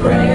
pray.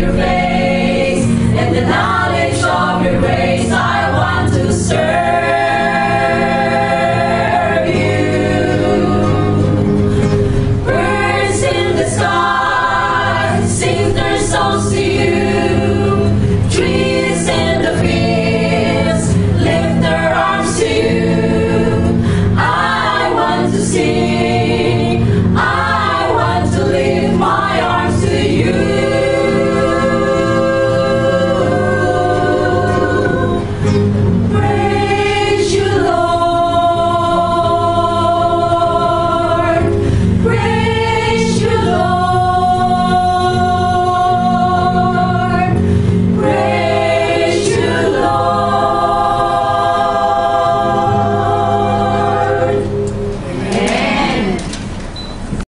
your